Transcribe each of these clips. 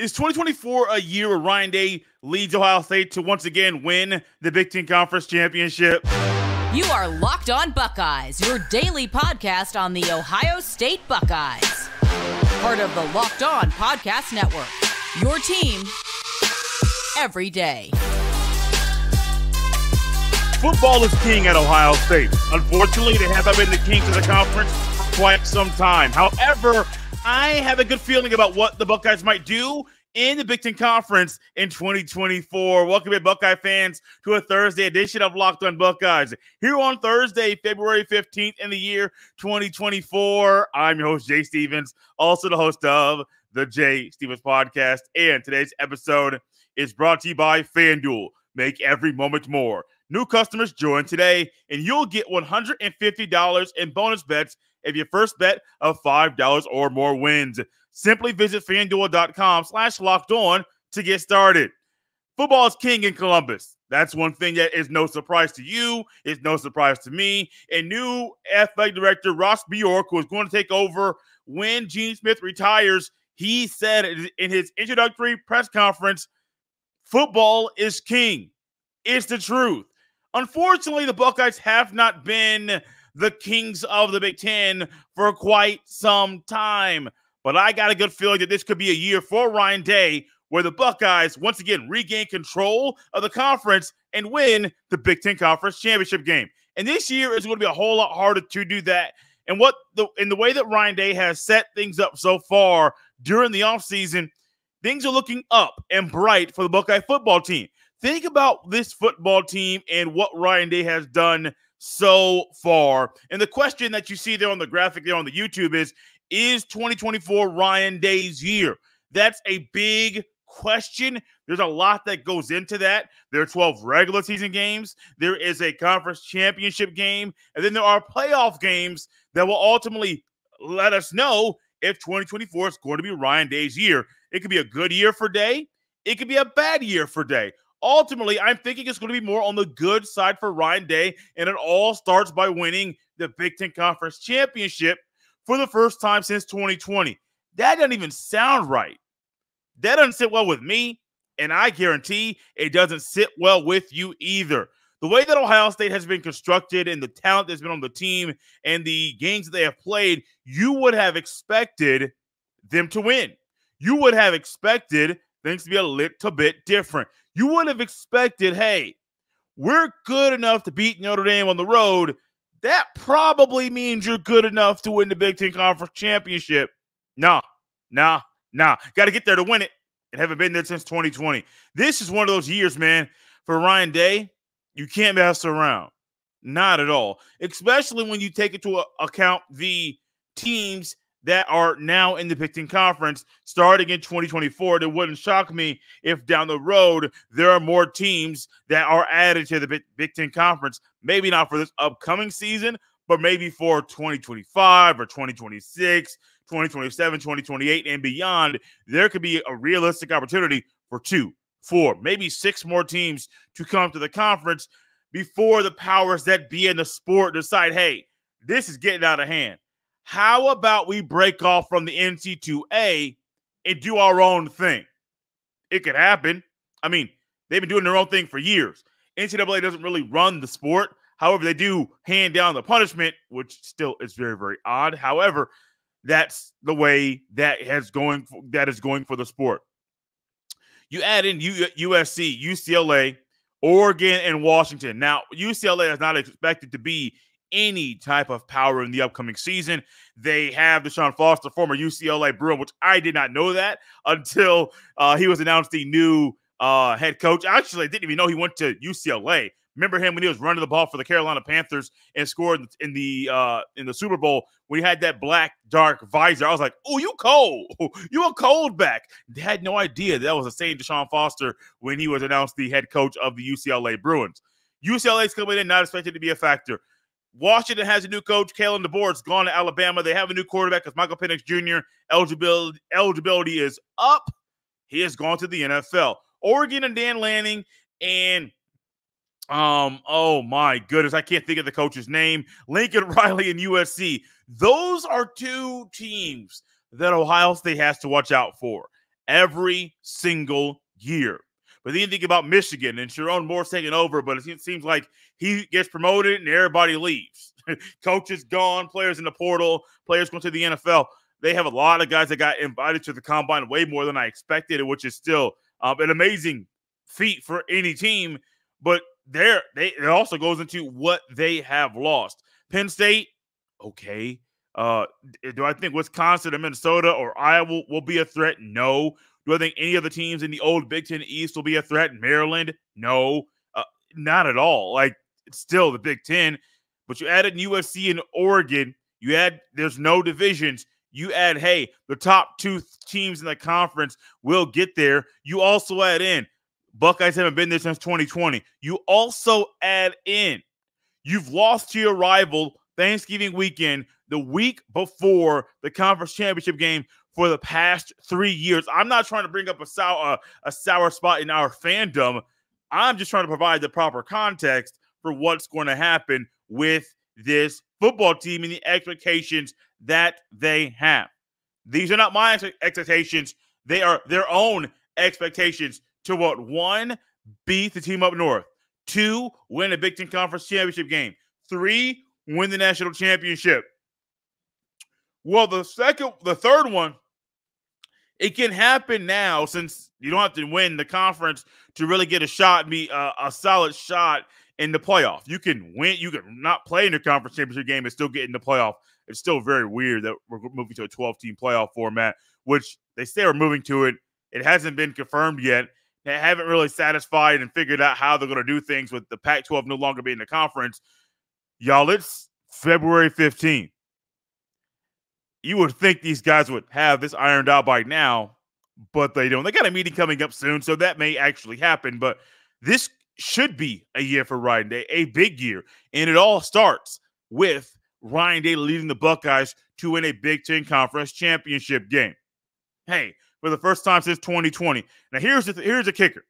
Is 2024 a year where Ryan Day leads Ohio State to once again win the Big Ten Conference Championship? You are Locked On Buckeyes, your daily podcast on the Ohio State Buckeyes. Part of the Locked On Podcast Network. Your team every day. Football is king at Ohio State. Unfortunately, they haven't been the king of the conference for quite some time. However, I have a good feeling about what the Buckeyes might do in the Big Ten Conference in 2024. Welcome in, Buckeye fans, to a Thursday edition of Locked on Buckeyes. Here on Thursday, February 15th in the year 2024. I'm your host, Jay Stephens, also the host of the Jay Stephens Podcast. And today's episode is brought to you by FanDuel. Make every moment more. New customers join today, and you'll get $150 in bonus bets if your first bet of $5 or more wins. Simply visit fanduel.com slash locked on to get started. Football is king in Columbus. That's one thing that is no surprise to you. It's no surprise to me. And new athletic director Ross Bjork, who is going to take over when Gene Smith retires, he said in his introductory press conference, football is king. It's the truth. Unfortunately, the Buckeyes have not been the kings of the Big Ten for quite some time. But I got a good feeling that this could be a year for Ryan Day where the Buckeyes once again regain control of the conference and win the Big Ten Conference Championship game. And this year is going to be a whole lot harder to do that. And what the in the way that Ryan Day has set things up so far during the offseason, things are looking up and bright for the Buckeye football team. Think about this football team and what Ryan Day has done so far. And the question that you see there on the graphic there on the YouTube is Is 2024 Ryan Day's year? That's a big question. There's a lot that goes into that. There are 12 regular season games, there is a conference championship game, and then there are playoff games that will ultimately let us know if 2024 is going to be Ryan Day's year. It could be a good year for Day, it could be a bad year for Day. Ultimately, I'm thinking it's going to be more on the good side for Ryan Day, and it all starts by winning the Big Ten Conference Championship for the first time since 2020. That doesn't even sound right. That doesn't sit well with me, and I guarantee it doesn't sit well with you either. The way that Ohio State has been constructed and the talent that's been on the team and the games that they have played, you would have expected them to win. You would have expected things to be a little bit different you would have expected, hey, we're good enough to beat Notre Dame on the road. That probably means you're good enough to win the Big Ten Conference Championship. Nah, nah, nah. Got to get there to win it and haven't been there since 2020. This is one of those years, man, for Ryan Day. You can't mess around. Not at all. Especially when you take into account the teams that are now in the Big Ten Conference starting in 2024. It wouldn't shock me if down the road there are more teams that are added to the Big Ten Conference. Maybe not for this upcoming season, but maybe for 2025 or 2026, 2027, 2028, and beyond. There could be a realistic opportunity for two, four, maybe six more teams to come to the conference before the powers that be in the sport decide, hey, this is getting out of hand how about we break off from the NC2A and do our own thing? It could happen. I mean, they've been doing their own thing for years. NCAA doesn't really run the sport. However, they do hand down the punishment, which still is very, very odd. However, that's the way that has going for, that is going for the sport. You add in USC, UCLA, Oregon, and Washington. Now, UCLA is not expected to be any type of power in the upcoming season. They have Deshaun Foster, former UCLA Bruin, which I did not know that until uh, he was announced the new uh, head coach. Actually, I didn't even know he went to UCLA. Remember him when he was running the ball for the Carolina Panthers and scored in the uh, in the Super Bowl when he had that black dark visor. I was like, "Oh, you cold? You a cold back?" They had no idea that was the same Deshaun Foster when he was announced the head coach of the UCLA Bruins. UCLA's coming in, not expected to be a factor. Washington has a new coach. Kalen DeBoer's gone to Alabama. They have a new quarterback because Michael Penix Jr. eligibility eligibility is up. He has gone to the NFL. Oregon and Dan Lanning and um oh my goodness, I can't think of the coach's name. Lincoln Riley and USC. Those are two teams that Ohio State has to watch out for. every single year. But then you think about Michigan and Sherrone Moore's taking over, but it seems like he gets promoted and everybody leaves. Coaches gone, players in the portal, players going to the NFL. They have a lot of guys that got invited to the combine way more than I expected, which is still um, an amazing feat for any team. But there, they it also goes into what they have lost. Penn State, okay. Uh, do I think Wisconsin or Minnesota or Iowa will be a threat? No. Do I think any of the teams in the old Big Ten East will be a threat? Maryland? No, uh, not at all. Like it's still the Big Ten, but you added USC and Oregon. You add there's no divisions. You add, hey, the top two teams in the conference will get there. You also add in Buckeyes haven't been there since 2020. You also add in you've lost to your rival Thanksgiving weekend, the week before the conference championship game for the past three years. I'm not trying to bring up a sour, uh, a sour spot in our fandom. I'm just trying to provide the proper context for what's going to happen with this football team and the expectations that they have. These are not my expectations. They are their own expectations to what one, beat the team up north, two, win a Big Ten Conference championship game, three, win the national championship. Well, the second, the third one, it can happen now since you don't have to win the conference to really get a shot, be a, a solid shot in the playoff. You can win, you can not play in the conference championship game and still get in the playoff. It's still very weird that we're moving to a 12 team playoff format, which they say we're moving to it. It hasn't been confirmed yet. They haven't really satisfied and figured out how they're going to do things with the Pac 12 no longer being the conference. Y'all, it's February 15th. You would think these guys would have this ironed out by now, but they don't. They got a meeting coming up soon, so that may actually happen. But this should be a year for Ryan Day, a big year. And it all starts with Ryan Day leading the Buckeyes to win a Big Ten Conference championship game. Hey, for the first time since 2020. Now, here's the, here's the kicker.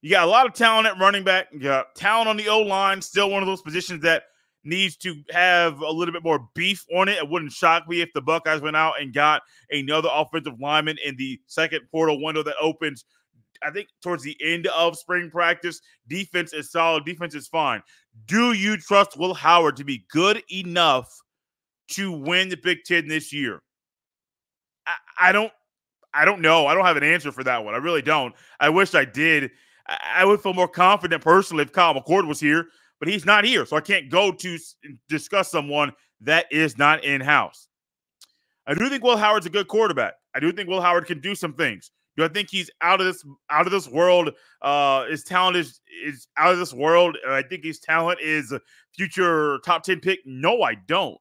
You got a lot of talent at running back. You got talent on the O line, still one of those positions that needs to have a little bit more beef on it. It wouldn't shock me if the Buckeyes went out and got another offensive lineman in the second portal window that opens I think towards the end of spring practice, defense is solid. Defense is fine. Do you trust Will Howard to be good enough to win the Big Ten this year? I, I don't. I don't know. I don't have an answer for that one. I really don't. I wish I did. I, I would feel more confident personally if Kyle McCord was here, but he's not here, so I can't go to discuss someone that is not in house. I do think Will Howard's a good quarterback. I do think Will Howard can do some things. Do I think he's out of this out of this world? Uh, his talent is is out of this world. I think his talent is future top ten pick. No, I don't.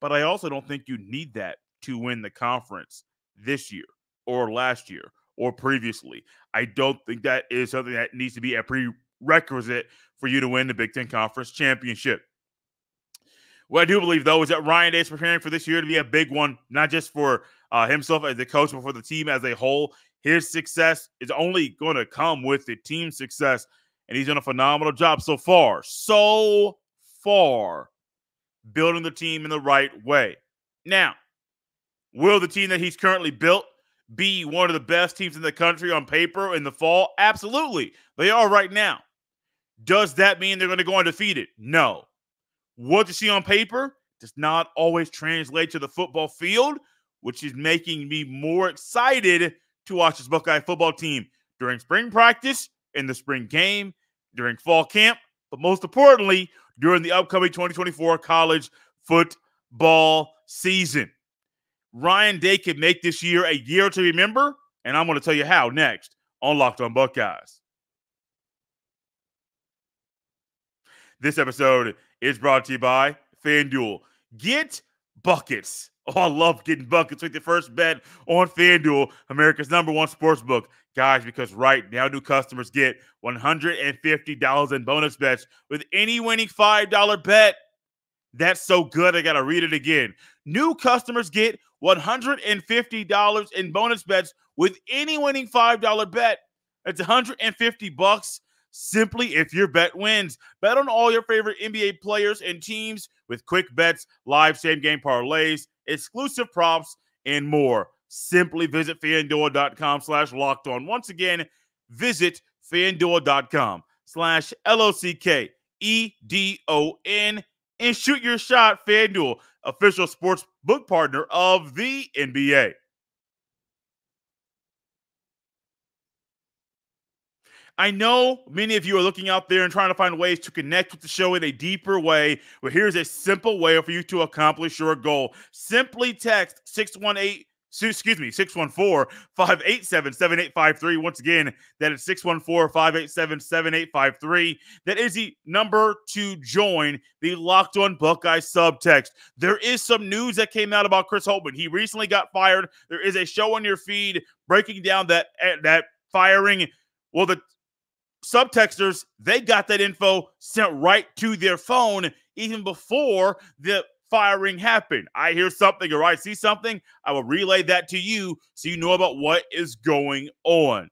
But I also don't think you need that to win the conference this year or last year or previously. I don't think that is something that needs to be a prerequisite for you to win the Big Ten Conference championship. What I do believe, though, is that Ryan Day is preparing for this year to be a big one, not just for uh, himself as a coach, but for the team as a whole. His success is only going to come with the team's success, and he's done a phenomenal job so far. So far, building the team in the right way. Now, will the team that he's currently built be one of the best teams in the country on paper in the fall? Absolutely. They are right now. Does that mean they're going to go undefeated? No. What you see on paper does not always translate to the football field, which is making me more excited to watch this Buckeye football team during spring practice, in the spring game, during fall camp, but most importantly, during the upcoming 2024 college football season. Ryan Day could make this year a year to remember, and I'm going to tell you how next on Locked on Buckeyes. This episode is brought to you by FanDuel. Get buckets Oh, I love getting buckets with your first bet on FanDuel, America's number one sports book. Guys, because right now, new customers get $150 in bonus bets with any winning $5 bet. That's so good, I got to read it again. New customers get $150 in bonus bets with any winning $5 bet. That's 150 bucks simply if your bet wins. Bet on all your favorite NBA players and teams with quick bets, live same game parlays exclusive props, and more. simply visit fanduel.com slash locked on. Once again, visit fanduel.com slash L-O-C-K E-D-O-N and shoot your shot. FanDuel, official sports book partner of the NBA. I know many of you are looking out there and trying to find ways to connect with the show in a deeper way. Well, here's a simple way for you to accomplish your goal. Simply text 618 excuse me, 614-587-7853. Once again, that is 614-587-7853. That is the number to join the Locked On Buckeye subtext. There is some news that came out about Chris Holtmann. He recently got fired. There is a show on your feed breaking down that eh, that firing. Well, the subtexters, they got that info sent right to their phone even before the firing happened. I hear something or I see something, I will relay that to you so you know about what is going on.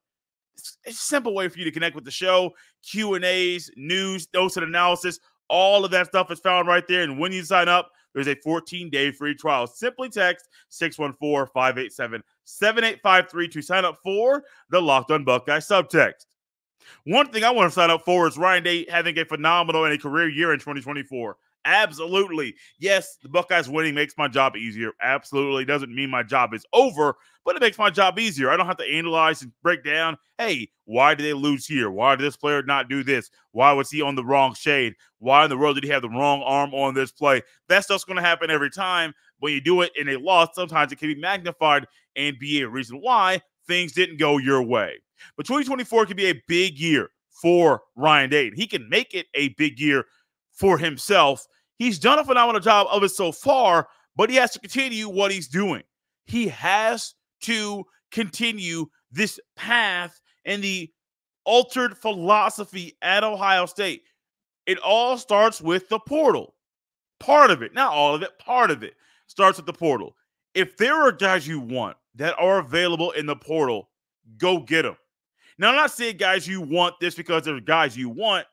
It's, a simple way for you to connect with the show. Q and A's, news, notes, and analysis. All of that stuff is found right there. And when you sign up, there's a 14 day free trial. Simply text 614 587 7853 to sign up for the Locked on Buckeye subtext. One thing I want to sign up for is Ryan Day having a phenomenal and a career year in 2024. Absolutely. Yes, the Buckeyes winning makes my job easier. Absolutely. Doesn't mean my job is over, but it makes my job easier. I don't have to analyze and break down, hey, why did they lose here? Why did this player not do this? Why was he on the wrong shade? Why in the world did he have the wrong arm on this play? That stuff's going to happen every time. When you do it in a loss, sometimes it can be magnified and be a reason why things didn't go your way. But 2024 could be a big year for Ryan Day. He can make it a big year for himself. He's done a phenomenal job of it so far, but he has to continue what he's doing. He has to continue this path and the altered philosophy at Ohio State. It all starts with the portal. Part of it, not all of it, part of it starts with the portal. If there are guys you want that are available in the portal, go get them. Now, I'm not saying guys you want this because they're guys you want.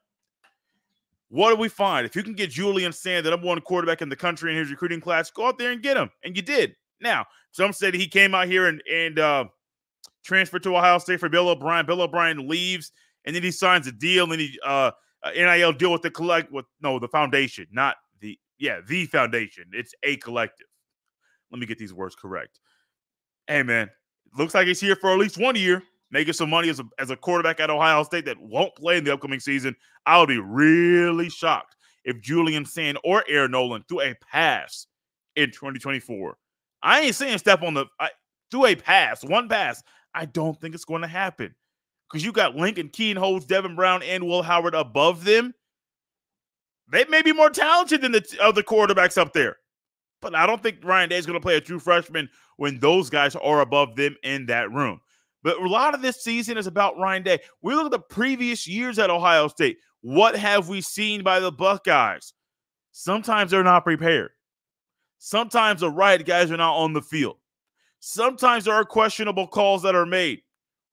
What do we find? If you can get Julian Sayin, the number one quarterback in the country in his recruiting class, go out there and get him. And you did. Now, some said he came out here and, and uh, transferred to Ohio State for Bill O'Brien. Bill O'Brien leaves, and then he signs a deal, and he uh NIL deal with the collect with no the foundation, not the yeah the foundation. It's a collective. Let me get these words correct. Hey man, looks like he's here for at least one year making some money as a, as a quarterback at Ohio State that won't play in the upcoming season, I would be really shocked if Julian Sayin or Air Noland threw a pass in 2024. I ain't saying step on the I, through a pass, one pass. I don't think it's going to happen because you got Lincoln Kienholz Devin Brown and Will Howard above them. They may be more talented than the other quarterbacks up there, but I don't think Ryan Day is going to play a true freshman when those guys are above them in that room. But a lot of this season is about Ryan Day. We look at the previous years at Ohio State. What have we seen by the Buckeyes? Sometimes they're not prepared. Sometimes the right guys are not on the field. Sometimes there are questionable calls that are made.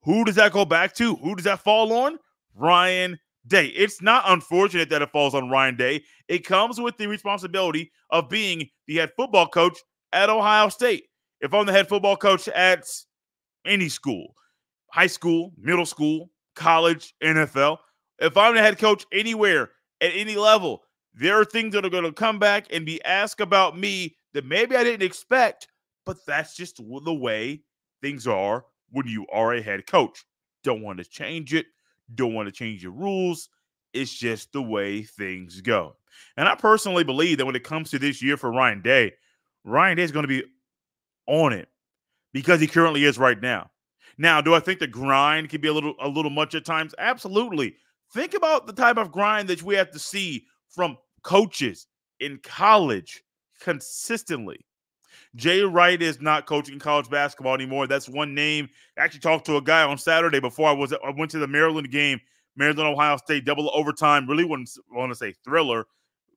Who does that go back to? Who does that fall on? Ryan Day. It's not unfortunate that it falls on Ryan Day. It comes with the responsibility of being the head football coach at Ohio State. If I'm the head football coach at any school, high school, middle school, college, NFL. If I'm the head coach anywhere at any level, there are things that are going to come back and be asked about me that maybe I didn't expect, but that's just the way things are when you are a head coach. Don't want to change it, don't want to change your rules. It's just the way things go. And I personally believe that when it comes to this year for Ryan Day, Ryan Day is going to be on it because he currently is right now. Now, do I think the grind can be a little a little much at times? Absolutely. Think about the type of grind that we have to see from coaches in college consistently. Jay Wright is not coaching college basketball anymore. That's one name. I actually talked to a guy on Saturday before I was I went to the Maryland game, Maryland Ohio State double overtime. Really wouldn't want to say thriller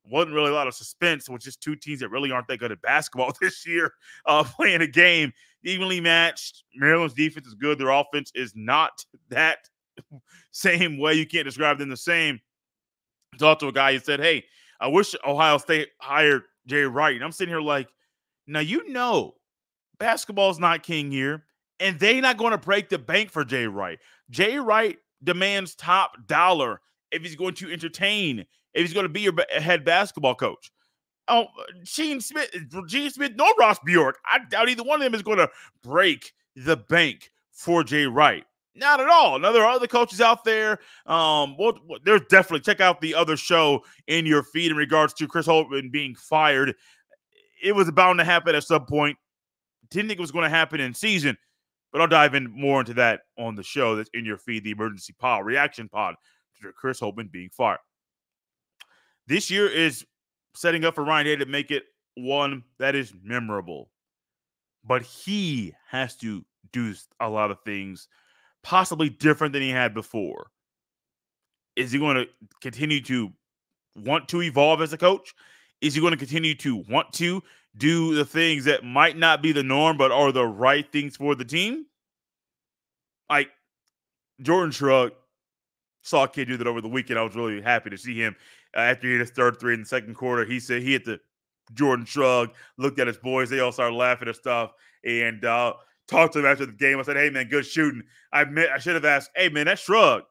wasn't really a lot of suspense with just two teams that really aren't that good at basketball this year uh, playing a game evenly matched. Maryland's defense is good. Their offense is not that same way. You can't describe them the same. I talked to a guy who said, Hey, I wish Ohio State hired Jay Wright. And I'm sitting here like, now you know basketball's not king here, and they're not going to break the bank for Jay Wright. Jay Wright demands top dollar if he's going to entertain, if he's going to be your head basketball coach. Oh, Gene Smith, Gene Smith, no Ross Bjork. I doubt either one of them is going to break the bank for Jay Wright. Not at all. Now there are other coaches out there. Um, well, there's definitely check out the other show in your feed in regards to Chris Holtmann being fired. It was bound to happen at some point. Didn't think it was going to happen in season, but I'll dive in more into that on the show that's in your feed, the emergency pod reaction pod to Chris Holtmann being fired. This year is setting up for Ryan Day to make it one that is memorable, but he has to do a lot of things possibly different than he had before. Is he going to continue to want to evolve as a coach? Is he going to continue to want to do the things that might not be the norm, but are the right things for the team? Like Jordan Shrug saw a kid do that over the weekend. I was really happy to see him after he hit his third three in the second quarter. He said he hit the Jordan Shrug, looked at his boys. They all started laughing and stuff. And uh, talked to him after the game. I said, "Hey man, good shooting." I admit I should have asked, "Hey man, that shrug."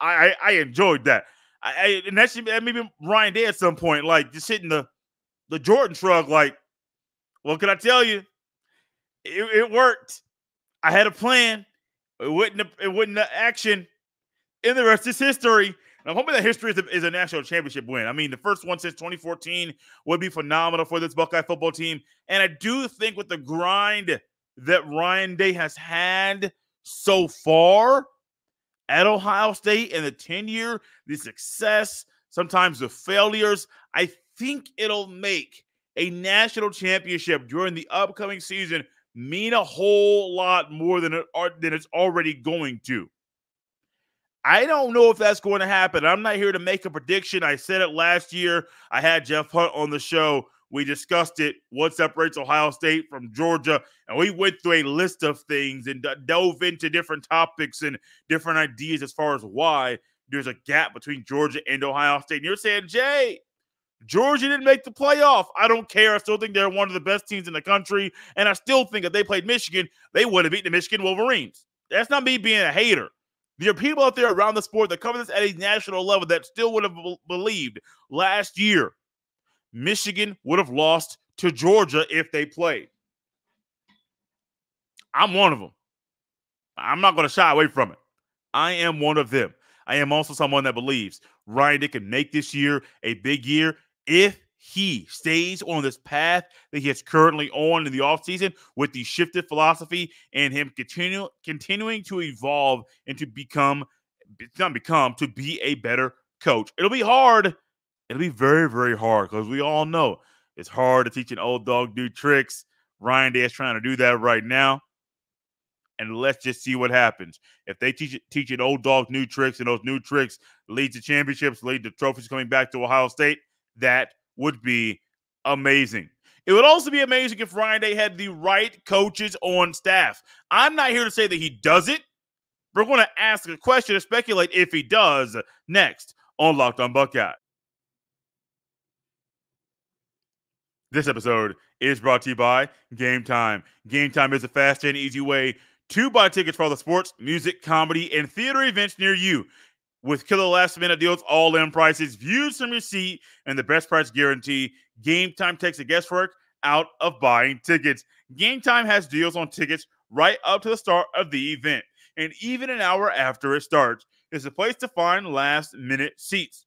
I I, I enjoyed that. I, I and that's maybe Ryan Day at some point, like just hitting the the Jordan shrug. Like, well, can I tell you, it, it worked. I had a plan. It wouldn't. It wouldn't action. In the rest is history. And I'm hoping that history is a, is a national championship win. I mean, the first one since 2014 would be phenomenal for this Buckeye football team. And I do think with the grind that Ryan Day has had so far at Ohio State and the tenure, the success, sometimes the failures, I think it'll make a national championship during the upcoming season mean a whole lot more than it than it's already going to. I don't know if that's going to happen. I'm not here to make a prediction. I said it last year. I had Jeff Hunt on the show we discussed it. What separates Ohio State from Georgia? And we went through a list of things and dove into different topics and different ideas as far as why there's a gap between Georgia and Ohio State. And you're saying, Jay, Georgia didn't make the playoff. I don't care. I still think they're one of the best teams in the country. And I still think if they played Michigan, they would have beaten the Michigan Wolverines. That's not me being a hater. There are people out there around the sport that cover this at a national level that still would have believed last year Michigan would have lost to Georgia if they played. I'm one of them. I'm not going to shy away from it. I am one of them. I am also someone that believes Ryan Day can make this year a big year if he stays on this path that he is currently on in the offseason with the shifted philosophy and him continue continuing to evolve and to become not become to be a better coach. It'll be hard It'll be very, very hard because we all know it's hard to teach an old dog new tricks. Ryan Day is trying to do that right now. And let's just see what happens. If they teach teach an old dog new tricks and those new tricks lead to championships, lead to trophies coming back to Ohio State, that would be amazing. It would also be amazing if Ryan Day had the right coaches on staff. I'm not here to say that he does it. We're going to ask a question to speculate if he does next on Locked on Buckeye. This episode is brought to you by Game Time. Game Time is a fast and easy way to buy tickets for all the sports, music, comedy, and theater events near you. With killer last minute deals, all in prices, views from your seat, and the best price guarantee, Game Time takes the guesswork out of buying tickets. Game Time has deals on tickets right up to the start of the event, and even an hour after it starts. It's a place to find last minute seats.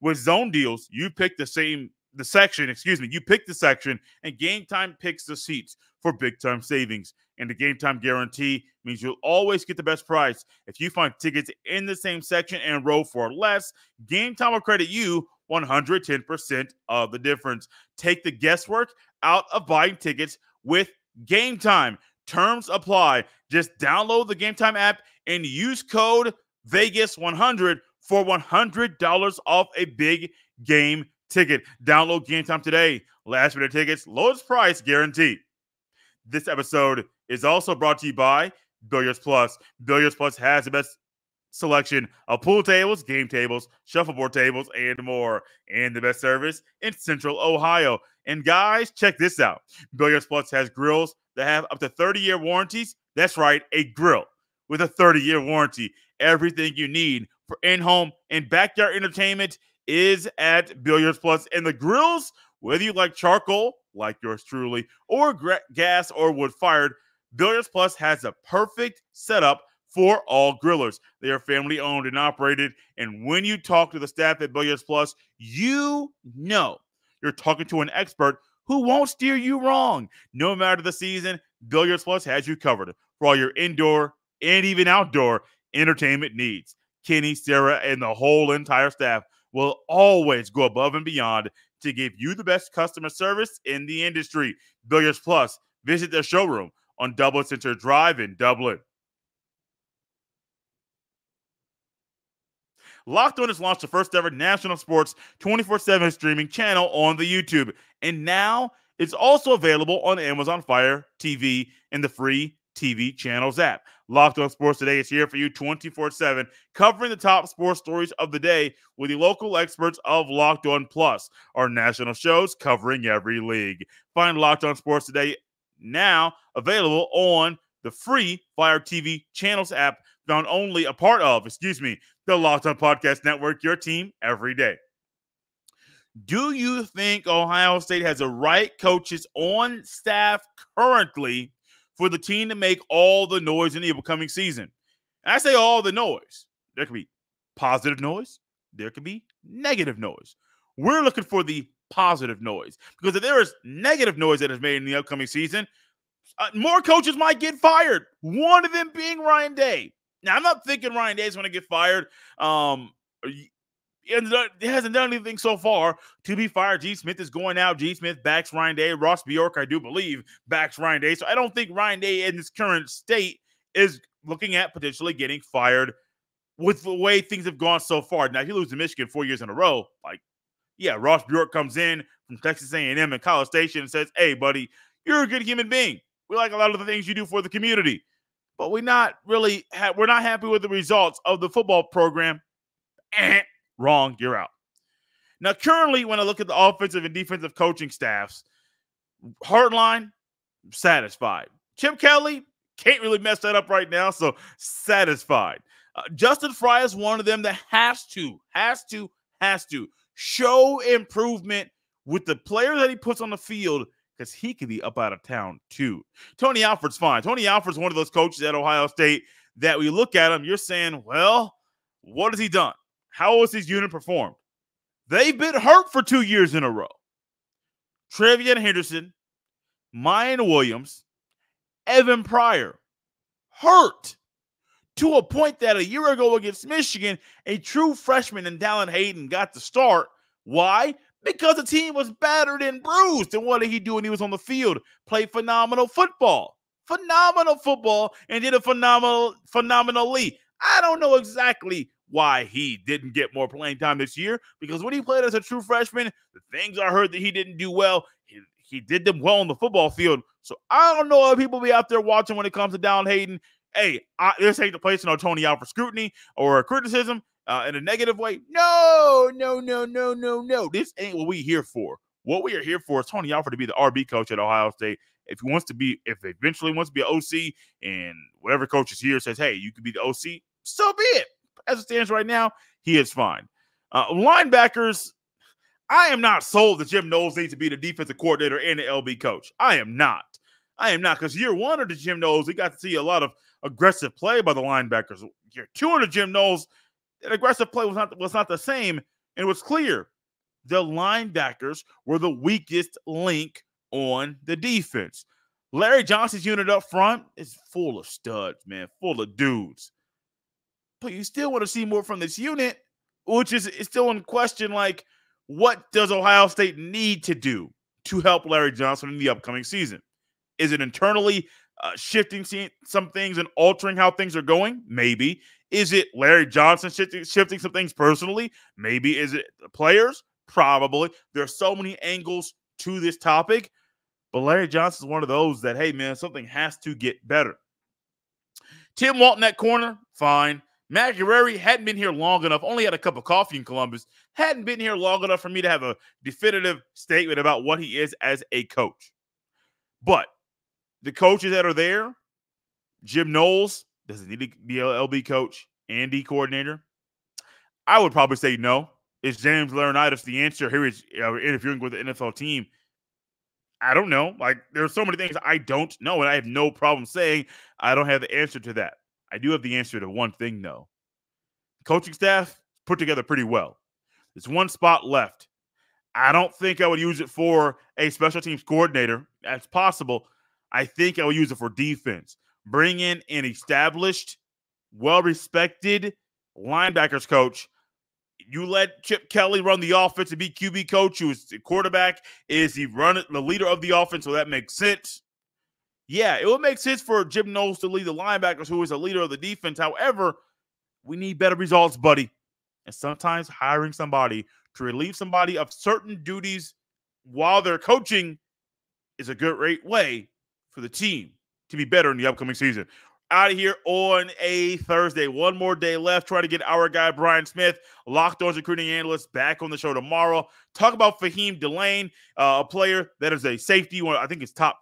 With zone deals, you pick the same the section, excuse me, you pick the section and game time picks the seats for big time savings. And the game time guarantee means you'll always get the best price. If you find tickets in the same section and row for less, game time will credit you 110% of the difference. Take the guesswork out of buying tickets with game time. Terms apply. Just download the game time app and use code Vegas100 for $100 off a big game ticket. Download Game Time today. Last minute tickets, lowest price guaranteed. This episode is also brought to you by Billiards Plus. Billiards Plus has the best selection of pool tables, game tables, shuffleboard tables, and more. And the best service in Central Ohio. And guys, check this out Billiards Plus has grills that have up to 30 year warranties. That's right, a grill with a 30 year warranty. Everything you need for in home and backyard entertainment is at Billiards Plus. And the grills, whether you like charcoal, like yours truly, or gas or wood fired, Billiards Plus has a perfect setup for all grillers. They are family owned and operated. And when you talk to the staff at Billiards Plus, you know you're talking to an expert who won't steer you wrong. No matter the season, Billiards Plus has you covered for all your indoor and even outdoor entertainment needs. Kenny, Sarah, and the whole entire staff will always go above and beyond to give you the best customer service in the industry. Billiards Plus, visit their showroom on Dublin Center Drive in Dublin. Locked On has launched the first ever national sports 24 7 streaming channel on the YouTube. And now it's also available on Amazon Fire TV and the free TV channels app. Locked On Sports Today is here for you 24 7, covering the top sports stories of the day with the local experts of Locked On Plus, our national shows covering every league. Find Locked On Sports Today now available on the free Fire TV channels app, found only a part of, excuse me, the Locked On Podcast Network, your team every day. Do you think Ohio State has the right coaches on staff currently for the team to make all the noise in the upcoming season? And I say all the noise. There could be positive noise, there could be negative noise. We're looking for the positive noise because if there is negative noise that is made in the upcoming season, uh, more coaches might get fired. One of them being Ryan Day. Now, I'm not thinking Ryan Day is going to get fired. Um, he hasn't done anything so far to be fired. G. Smith is going out. G. Smith backs Ryan Day. Ross Bjork, I do believe, backs Ryan Day. So I don't think Ryan Day in his current state is looking at potentially getting fired with the way things have gone so far. Now, if you lose to Michigan four years in a row, like, yeah, Ross Bjork comes in from Texas A&M and College Station and says, hey, buddy, you're a good human being. We like a lot of the things you do for the community but we're not really ha- we're not happy with the results of the football program. Eh, wrong, you're out. Now, currently, when I look at the offensive and defensive coaching staffs, Hartline satisfied. Chip Kelly can't really mess that up right now, so satisfied. Uh, Justin Frye is one of them that has to, has to, has to show improvement with the players that he puts on the field because he could be up out of town too. Tony Alford's fine. Tony Alford's one of those coaches at Ohio State that we look at him, you're saying, well, what has he done? How has his unit performed? They've been hurt for two years in a row. TreVeyon Henderson, Miyan Williams, Evan Pryor, hurt to a point that a year ago against Michigan, a true freshman in Dallan Hayden got the start. Why? Because the team was battered and bruised. And what did he do when he was on the field? Play phenomenal football. Phenomenal football and did a phenomenal, phenomenally. I don't know exactly why he didn't get more playing time this year because when he played as a true freshman, the things I heard that he didn't do well, he, he did them well on the football field. So I don't know if people be out there watching when it comes to Dallan Hayden. Hey, I, this ain't the place to know Tony Alford scrutiny or criticism uh, in a negative way. No, no, no, no, no, no. This ain't what we here for. What we are here for is Tony Alford to be the RB coach at Ohio State. If he wants to be, if eventually wants to be an OC, and whatever coach is here says, "Hey, you could be the OC," so be it. As it stands right now, he is fine. Uh, linebackers, I am not sold that Jim Knowles needs to be the defensive coordinator and the LB coach. I am not. I am not because year one of the Jim Knowles, we got to see a lot of aggressive play by the linebackers. Year two of Jim Knowles, that aggressive play was not was not the same, and it was clear the linebackers were the weakest link on the defense. Larry Johnson's unit up front is full of studs, man, full of dudes. But you still want to see more from this unit, which is, still in question. Like, what does Ohio State need to do to help Larry Johnson in the upcoming season? Is it internally uh, shifting some things and altering how things are going? Maybe. Is it Larry Johnson shifting, shifting some things personally? Maybe. Is it players? Probably. There are so many angles to this topic, but Larry Johnson is one of those that, hey, man, something has to get better. Tim Walton at corner, fine. Matt Guerrieri hadn't been here long enough, only had a cup of coffee in Columbus, hadn't been here long enough for me to have a definitive statement about what he is as a coach. But the coaches that are there, Jim Knowles, does he need to be a LB coach and D coordinator? I would probably say no. Is James Laurinaitis the answer? Here is uh, interviewing with the NFL team. I don't know. Like there are so many things I don't know, and I have no problem saying I don't have the answer to that. I do have the answer to one thing though. Coaching staff put together pretty well. There's one spot left. I don't think I would use it for a special teams coordinator. That's possible. I think I would use it for defense. Bring in an established, well respected linebackers coach you let Chip Kelly run the offense and be QB coach, who is the quarterback. Is he run the leader of the offense? So that makes sense. Yeah, it would make sense for Jim Knowles to lead the linebackers, who is a leader of the defense. However, we need better results, buddy. And sometimes hiring somebody to relieve somebody of certain duties while they're coaching is a good great way for the team to be better in the upcoming season out of here on a Thursday. One more day left. Try to get our guy Brian Smith, Locked On recruiting analyst, back on the show tomorrow. Talk about Faheem Delane, uh, a player that is a safety. One, I think it's top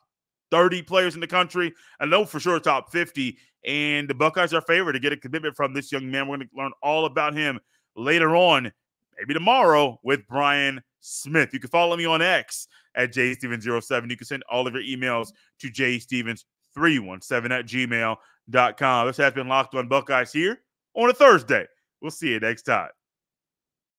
30 players in the country. I know for sure top 50. And the Buckeyes are favored to get a commitment from this young man. We're going to learn all about him later on, maybe tomorrow, with Brian Smith. You can follow me on X at jstevens07. You can send all of your emails to jstevens317 at gmail.com. This has been Locked on Buckeyes here on a Thursday. We'll see you next time.